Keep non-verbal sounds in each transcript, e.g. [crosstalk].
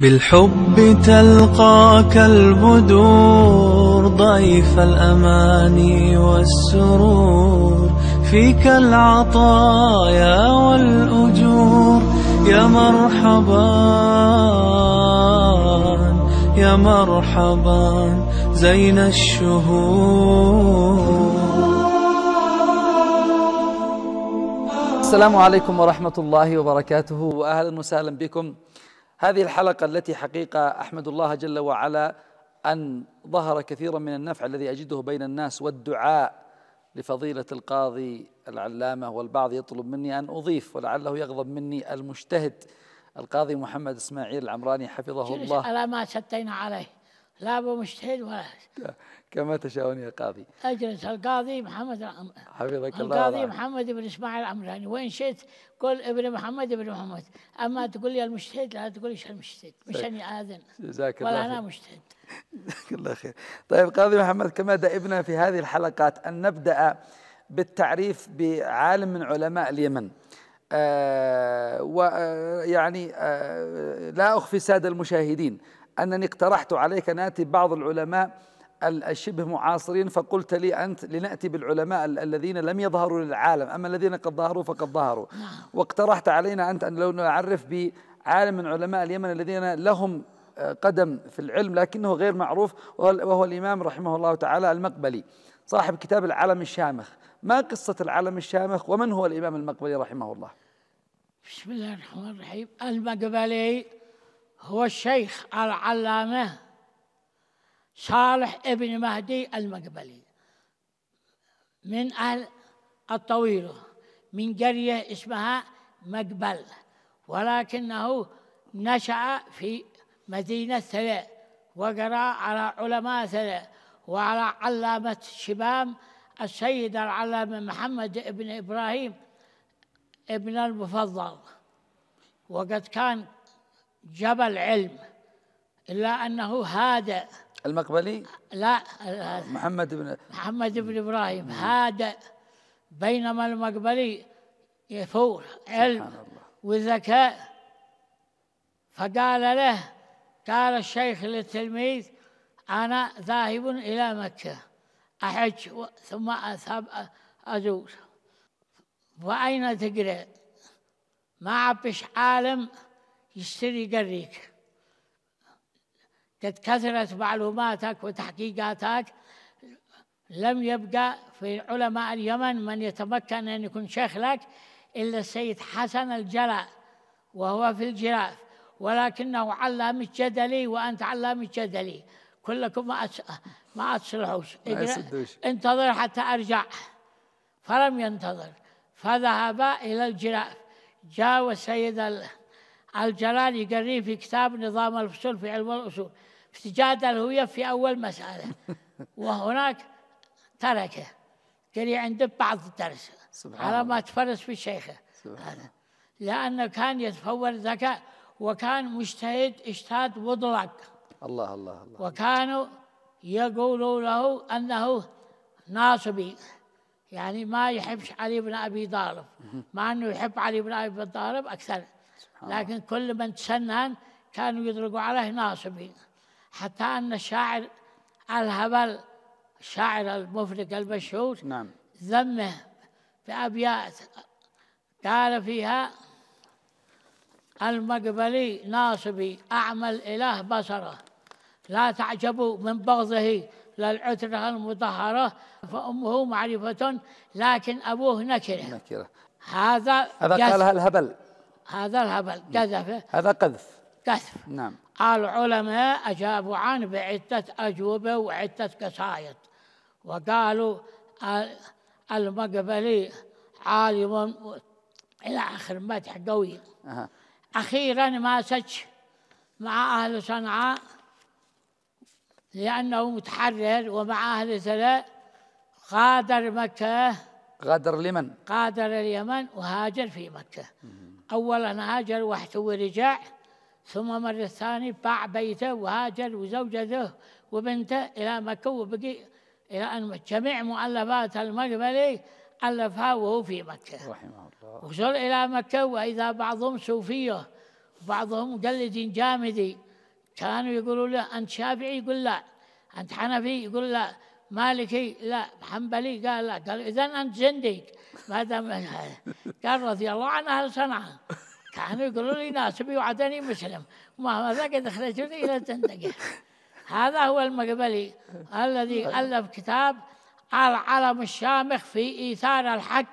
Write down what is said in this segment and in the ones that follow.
بالحب تلقاك البدور ضيف الأماني والسرور. فيك العطايا والأجور. يا مرحبا يا مرحبا زين الشهور. السلام عليكم ورحمة الله وبركاته وأهلا وسهلا بكم. هذه الحلقة التي حقيقة أحمد الله جل وعلا أن ظهر كثيرا من النفع الذي أجده بين الناس والدعاء لفضيلة القاضي العلامة والبعض يطلب مني أن أضيف ولعله يغضب مني المجتهد القاضي محمد إسماعيل العمراني حفظه الله. على ما شتينا عليه. لا أبو مجتهد ولا كما تشاءون يا قاضي. أجلس. القاضي محمد العم... حفظك الله القاضي. محمد بن إسماعيل العمراني وين شئت قل ابن محمد ابن محمد. أما تقول لي المجتهد لا تقول ليش المجتهد. مش أني آذن. جزاك الله ولا أنا مجتهد. جزاك الله خير. طيب قاضي محمد كما دائبنا في هذه الحلقات أن نبدأ بالتعريف بعالم من علماء اليمن. آه ويعني آه لا أخفي السادة المشاهدين. أنني اقترحت عليك نأتي بعض العلماء ال- الشبه معاصرين فقلت لي أنت لنأتي بالعلماء ال- الذين لم يظهروا للعالم أما الذين قد ظهروا فقد ظهروا. واقترحت علينا أنت أن لو نعرف بعالم من علماء اليمن الذين لهم آه، قدم في العلم لكنه غير معروف وهو وهو الإمام رحمه الله تعالى المقبلي صاحب كتاب العلم الشامخ. ما قصة العلم الشامخ ومن هو الإمام المقبلي رحمه الله؟ بسم الله الرحمن الرحيم. المقبلي هو الشيخ العلامة صالح ابن مهدي المقبلي. من أهل الطويلة من قرية اسمها مقبل ولكنه نشأ في مدينة ثلاء وقرأ على علماء ثلاء وعلى علامة شبام السيد العلامة محمد ابن إبراهيم ابن المفضل. وقد كان جبل علم إلا أنه هادئ المقبلي؟ لا محمد بن محمد بن إبراهيم. هادئ بينما المقبلي يفور علم وذكاء. فقال له قال الشيخ للتلميذ أنا ذاهب إلى مكة أحج ثم أذهب أزور. وأين تقرأ؟ ما عبش عالم يشتري قريك قد كثرت معلوماتك وتحقيقاتك لم يبقى في علماء اليمن من يتمكن أن يكون شيخ لك إلا السيد حسن الجلاء وهو في الجراف ولكنه علام الجدلي وأنت علام الجدلي. كلكم ما أس- ما تصلحوش ما يسدوش. انتظر حتى أرجع. فلم ينتظر فذهب إلى الجراف. جاء السيد ال- الجلال يقريه في كتاب نظام الفصول في علم الأصول استجاد الهوية في أول مسألة. [laughs] وهناك تركه. قري عنده بعض الدرس. على. ما تفرس في شيخه. سبحان هذا. لأنه كان يتفور ذكاء وكان مجتهد إجتهاد مطلق. الله الله الله. وكانوا يقولوا له أنه ناصبي. يعني ما يحبش علي بن أبي طالب. مع أنه يحب علي بن أبي طالب أكثر. لكن كل من تسنن كانوا يطلقوا عليه ناصبي حتى أن الشاعر الهبل الشاعر المفرق المشهور نعم. ذمه بأبيات قال فيها المقبلي ناصبي أعمى الإله بصره. لا تعجبوا من بغضه للعترة المطهرة فأمه معرفة لكن أبوه نكرة. نكرة. هذا هذا. قالها الهبل. هذا الهبل. قذفه هذا قذف. قذف. نعم. العلماء أجابوا عنه بعدة أجوبة وعدة قصايد. وقالوا ال- المقبلي عالم إلى آخر مدح قوي. أها. أخيرا ماسك مع أهل صنعاء لأنه متحرر ومع أهل ثلاء غادر مكة. غادر لمن غادر اليمن وهاجر في مكة. أولا هاجر وحده ورجع ثم مرة ثانية باع بيته وهاجر وزوجته وبنته إلى مكة وبقي إلى أن جميع مؤلفات المقبلي ألفها وهو في مكة. رحمه الله. وصل إلى مكة وإذا بعضهم صوفية وبعضهم مقلد جامدي كانوا يقولوا له أنت شافعي؟ يقول لا. أنت حنفي؟ يقول لا. مالكي لا حنبلي قال لا قال إذا أنت زنديق. ما دام [laughs] قال رضي الله عن أهل صنعاء. كانوا يقولوا لي ناسبي وعدني مسلم. وما ذاك دخلتني إلى الزندقة هذا هو المقبلي الذي ألف كتاب العلم الشامخ في إيثار الحق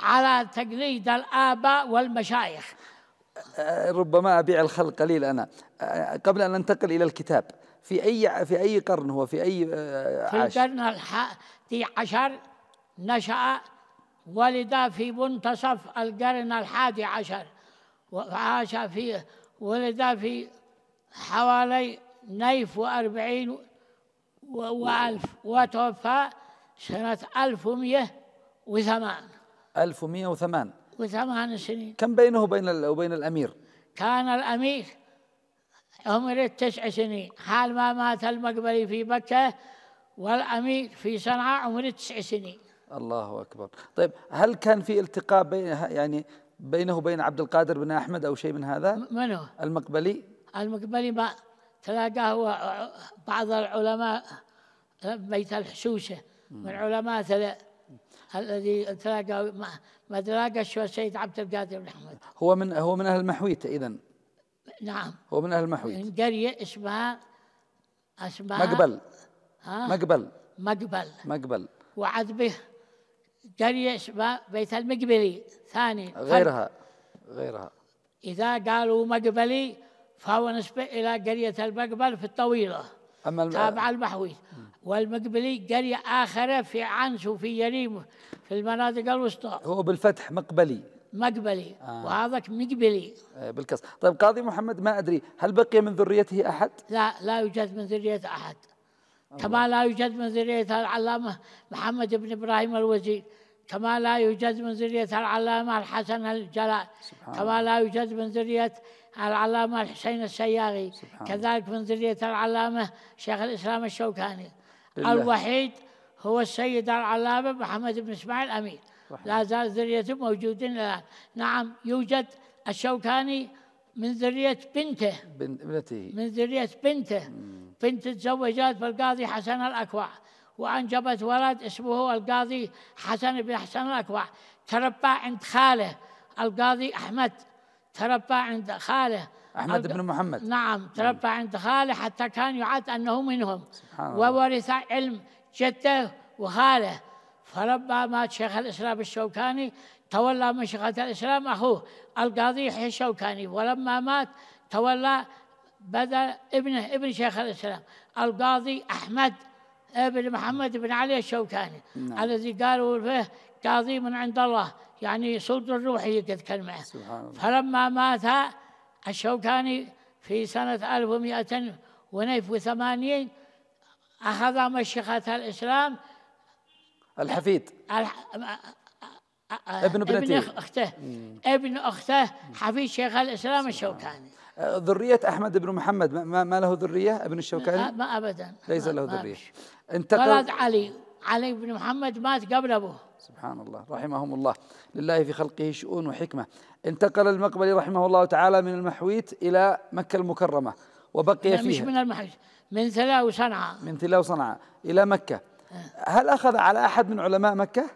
على تقليد الآباء والمشايخ. ربما أبيع الخلق قليل أنا قبل أن ننتقل إلى الكتاب في أي في أي قرن هو في أي آه، في عاش؟ القرن الحادي عشر نشأ ولد في منتصف القرن الحادي عشر وعاش في ولد في حوالي نيف وأربعين وألف وتوفى سنة ألف ومئة وثمان. 1108 وثمان. سنين. كم بينه وبين وبين الأمير؟ كان الأمير عمره تسع سنين. حال ما مات المقبلي في مكة والأمير في صنعاء عمره تسع سنين. الله أكبر. طيب هل كان في التقاء بين يعني بينه وبين عبد القادر بن أحمد أو شيء من هذا؟ من هو؟ المقبلي؟ المقبلي ما تلاقاه هو بعض العلماء بيت الحسوسة من علماء الذي تلاقاه ما- تلاقى شو السيد عبد القادر بن أحمد. هو من هو من أهل المحويت إذا نعم. هو من أهل المحويت من قرية اسمها اسمها مقبل. ها؟ مقبل. مقبل. مقبل. وعد به. قرية اسمها بيت المقبلي ثاني. غيرها. غيرها. إذا قالوا مقبلي فهو نسبة إلى قرية المقبل في الطويلة. أما الم- تابع المحوي والمقبلي قرية آخرة في عنس وفي يريم في المناطق الوسطى. هو بالفتح مقبلي. مقبلي. وهذاك مقبلي. آه، بالكسر. طيب قاضي محمد ما أدري هل بقي من ذريته أحد؟ لا لا يوجد من ذرية أحد. كما لا يوجد من ذرية العلامة محمد بن إبراهيم الوزير. كما لا يوجد من ذرية العلامة الحسن الجلاء كما لا يوجد من ذرية العلامة الحسين السياغي. كذلك من ذرية العلامة شيخ الإسلام الشوكاني. الوحيد هو السيد العلامة محمد بن إسماعيل أمين. لا زال ذريته موجودين الآن نعم يوجد الشوكاني من ذرية بنته. بن ابنته. من ذرية بنته. بنت تزوجت بالقاضي حسن الأكوع. وأنجبت ولد اسمه القاضي حسن بن حسن الأكوع. تربى عند خاله القاضي أحمد. تربى عند خاله أحمد بن محمد. نعم. تربى عند خاله حتى كان يعد أنه منهم. سبحان الله. وورث علم جده وخاله. فلما مات شيخ الإسلام الشوكاني تولى مشيخة الإسلام أخوه القاضي يحيى الشوكاني ولما مات تولى بدل ابنه ابن شيخ الإسلام القاضي أحمد ابن محمد بن علي الشوكاني نعم. الذي قالوا فيه قاضي من عند الله يعني سلطة الروحي قد سبحان الله. فلما مات الشوكاني في سنة 1182 أخذ مشيخة الإسلام الحفيد. الح- ابن ابنته. ابن أخته. ابن أخته حفيد شيخ الإسلام الشوكاني. آه، ذرية أحمد بن محمد. ما- ما, له ذرية ابن الشوكاني؟ ما أبدا. ليس ما- له ما ذرية. انتقل ولد علي. علي بن محمد مات قبل أبوه. سبحان الله. رحمهم الله. لله في خلقه شؤون وحكمة. انتقل المقبلي رحمه الله تعالى من المحويت إلى مكة المكرمة وبقي لا، مش فيها. من المحج من ثلا وصنعاء من ثلا وصنعاء إلى مكة. هل أخذ على أحد من علماء مكة؟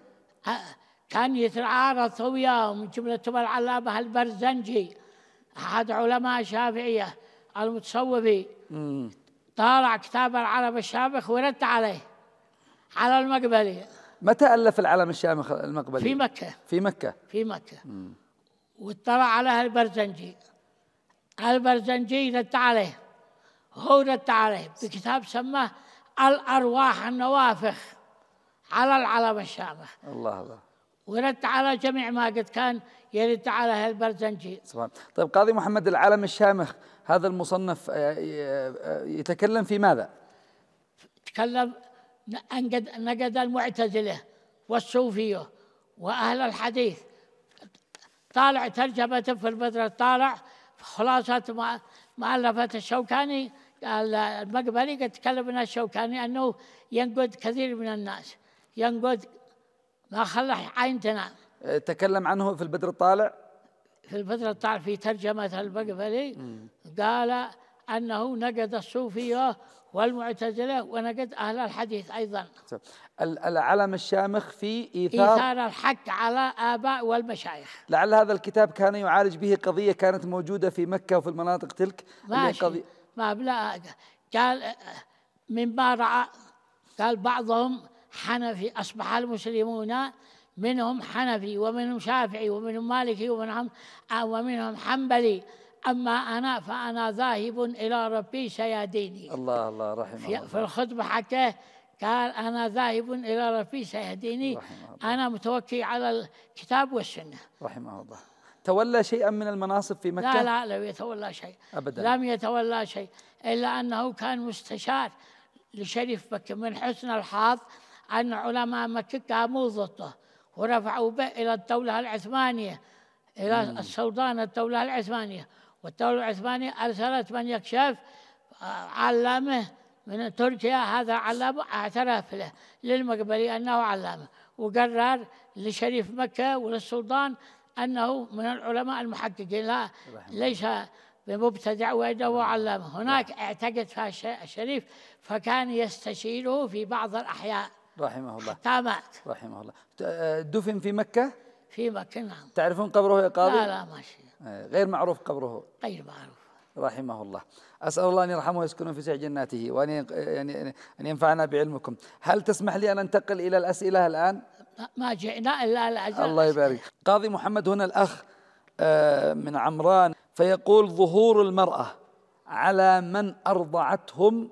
كان يتعارض وياهم من جملتهم العلامة البرزنجي أحد علماء الشافعية المتصوفي. طالع كتاب العرب الشامخ ورد عليه على المقبلي متى ألف العلم الشامخ المقبلي؟ في مكة. في مكة. في مكة. واطلع عليها البرزنجي. البرزنجي رد عليه. هو رد عليه. بكتاب سماه الأرواح النوافخ على العلم الشامخ. الله الله. ورد على جميع ما قد كان يرد عليه البرزنجي سبحان. طيب قاضي محمد العلم الشامخ هذا المصنف آه، آه، يتكلم في ماذا؟ تكلم نقد المعتزلة والصوفية وأهل الحديث. طالع ترجمته في البدر الطالع خلاصة مؤلفة الشوكاني المقبلي قد تكلم من الشوكاني أنه ينقد كثير من الناس. ينقد ما خلى عين تنام. تكلم عنه في البدر الطالع؟ في الفترة الطالع في ترجمة المقبلي قال أنه نقد الصوفية والمعتزلة ونقد أهل الحديث أيضا. ال- العلم الشامخ في إيثار إيثار الحق على آباء والمشايخ. لعل هذا الكتاب كان يعالج به قضية كانت موجودة في مكة وفي المناطق تلك. ماشي. قضية ما بلا قال مما رأى قال بعضهم حنفي أصبح المسلمون منهم حنفي ومنهم شافعي ومنهم مالكي ومنهم ومنهم حنبلي. أما أنا فأنا ذاهب إلى ربي سيهديني. الله الله رحمه في, الله. في الخطبة حكاه قال أنا ذاهب إلى ربي سيهديني. رحمه الله. أنا متوكل على الكتاب والسنة. رحمه الله. تولى شيئا من المناصب في مكة؟ لا لا لم يتولى شيء. أبداً. لم يتولى شيء إلا أنه كان مستشار لشريف مكة من حسن الحظ أن علماء مكة قاموا ضده ورفعوا به إلى الدولة العثمانية إلى السلطان الدولة العثمانية. والدولة العثمانية أرسلت من يكشف آه، علامة من تركيا هذا علامة اعترف له للمقبلي أنه علامة وقرر لشريف مكة وللسلطان أنه من العلماء المحققين لا ليس بمبتدع وإنه علامة. هناك اعتقد فيها الش- الشريف فكان يستشيره في بعض الأحياء. رحمه الله. حتى مات رحمه الله. آه، دفن في مكة؟ في مكة نعم. تعرفون قبره يا قاضي؟ لا لا ماشي آه، غير معروف قبره. غير معروف. رحمه الله. أسأل الله أن يرحمه ويسكنه في سع جناته وأن يعني أن ينفعنا بعلمكم. هل تسمح لي أن أنتقل إلى الأسئلة الآن؟ ما- جئنا إلا لأجل الله يبارك. قاضي محمد هنا الأخ آه، من عمران فيقول ظهور المرأة على من أرضعتهم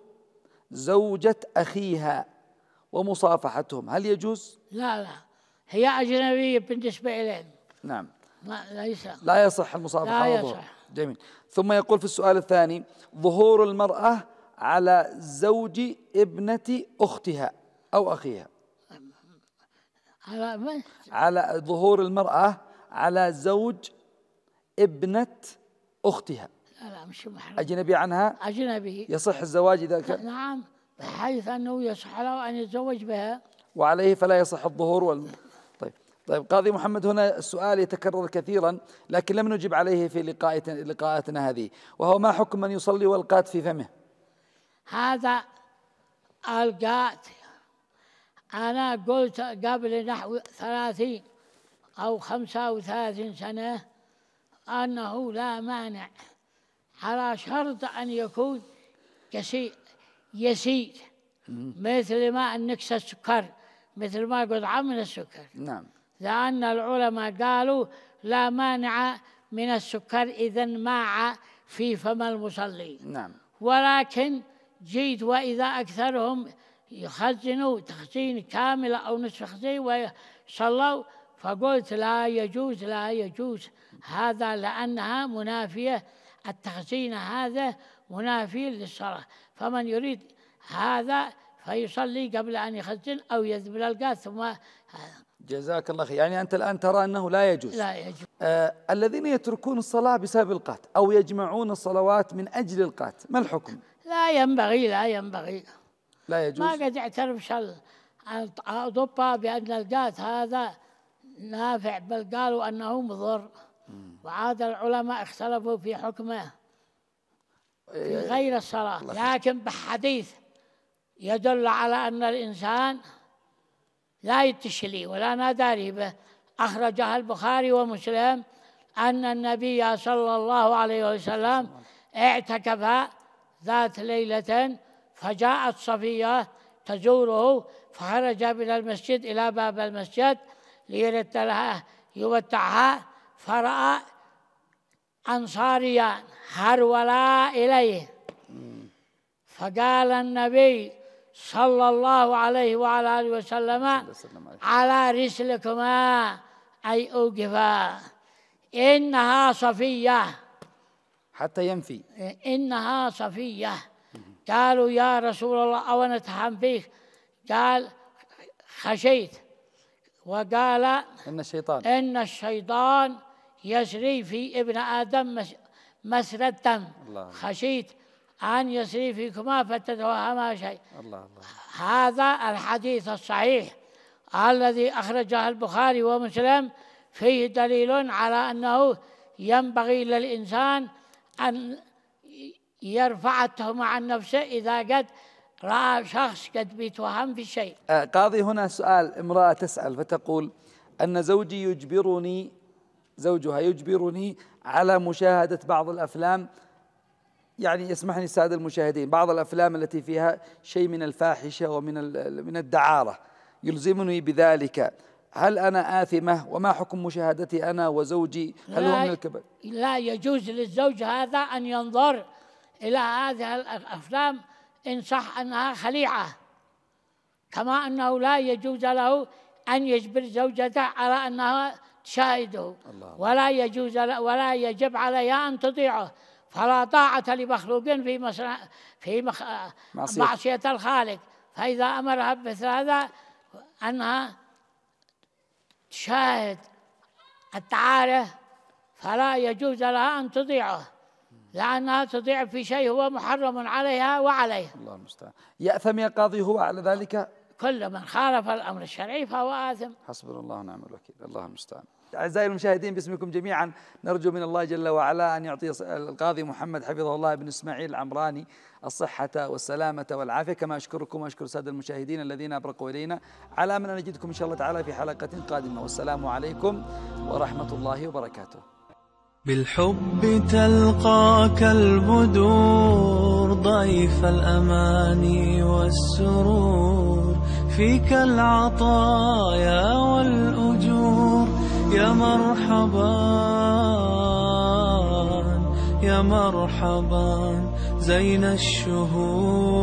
زوجة أخيها ومصافحتهم هل يجوز؟ لا لا. هي أجنبية بالنسبة إليهم نعم. ما ليس. لا يصح المصافحة لا. يصح. جميل. ثم يقول في السؤال الثاني ظهور المرأة على زوج ابنة أختها أو أخيها. على من؟ على ظهور المرأة على زوج ابنة أختها. لا لا مش محرم. أجنبي عنها؟ أجنبي. يصح الزواج إذا كان؟ نعم بحيث أنه يصح له أن يتزوج بها. وعليه فلا يصح الظهور وال... طيب طيب قاضي محمد هنا السؤال يتكرر كثيرا لكن لم نجب عليه في لقاءات لقاءاتنا هذه وهو ما حكم من يصلي والقات في فمه؟ هذا ألقات أنا قلت قبل نحو ثلاثين أو خمسة وثلاثين سنة أنه لا مانع على شرط أن يكون كسي يسير مثل ما النكس السكر مثل ما قطعة من السكر. نعم. لأن العلماء قالوا لا مانع من السكر إذا ماع في فم المصلي نعم. ولكن جيت وإذا أكثرهم يخزنوا تخزين كامل أو نصف تخزين وصلوا فقلت لا يجوز لا يجوز. هذا لأنها منافية. التخزين هذا منافي للصلاة. فمن يريد هذا فيصلي قبل أن يخزن أو يذبل القات ثم جزاك الله خير. يعني أنت الآن ترى أنه لا يجوز. لا يجوز. آه الذين يتركون الصلاة بسبب القات أو يجمعون الصلوات من أجل القات ما الحكم؟ لا ينبغي لا ينبغي. لا يجوز. ما قد يعترف شل أوروبا بأن القات هذا نافع بل قالوا أنه مضر. وعاد العلماء اختلفوا في حكمه في غير الصلاة. لكن بحديث يدل على أن الإنسان لا يتشلي ولا ناداري به. أخرجها البخاري ومسلم أن النبي صلى الله عليه وسلم. اعتكف ذات ليلة فجاءت صفية تزوره فخرج من المسجد إلى باب المسجد ليرد لها يودعها فرأى أنصاريا هرولا إليه. فقال النبي صلى الله عليه وعلى آله وسلم. على رسلكما أي أوقفا. إنها صفية. حتى ينفي. إنها صفية. قالوا يا رسول الله أو نتهم فيك. قال خشيت. وقال إن الشيطان. إن الشيطان يسري في ابن آدم مس- مسرى الدم. الله. خشيت أن يسري فيكما فتتوهما شيء الله الله. هذا الحديث الصحيح الذي أخرجه البخاري ومسلم فيه دليل على أنه ينبغي للإنسان أن يرفع التهمة عن نفسه إذا قد رأى شخص قد بيتوهم في شيء. آه، قاضي هنا سؤال امرأة تسأل فتقول أن زوجي يجبرني زوجها يجبرني على مشاهدة بعض الأفلام يعني يسمحني السادة المشاهدين بعض الأفلام التي فيها شيء من الفاحشة ومن من الدعارة يلزمني بذلك. هل أنا آثمة؟ وما حكم مشاهدتي أنا وزوجي؟ هل هو من الكبائر لا يجوز للزوج هذا أن ينظر إلى هذه الأفلام إن صح أنها خليعة كما أنه لا يجوز له أن يجبر زوجته على أنها تشاهده ولا يجوز ولا يجب عليها أن تطيعه فلا طاعة لمخلوق في في مخ... معصية الخالق. فإذا أمرها بمثل هذا أنها تشاهد التعارف فلا يجوز لها أن تطيعه. لأنها تطيع في شيء هو محرم عليها وعليه الله المستعان. يأثم يا قاضي هو على ذلك؟ كل من خالف الأمر الشرعي فهو آثم. حسبنا الله ونعم الوكيل. الله المستعان. أعزائي المشاهدين باسمكم جميعا نرجو من الله جل وعلا أن يعطي القاضي محمد حفظه الله بن إسماعيل العمراني الصحة والسلامة والعافية. كما أشكركم وأشكر السادة المشاهدين الذين أبرقوا إلينا. على أن نجدكم إن شاء الله تعالى في حلقة قادمة. والسلام عليكم ورحمة الله وبركاته. بالحب تلقاك البدور ضيف الأماني والسرور. فيك العطايا والأجور. يا مرحبا يا مرحبا زين الشهور.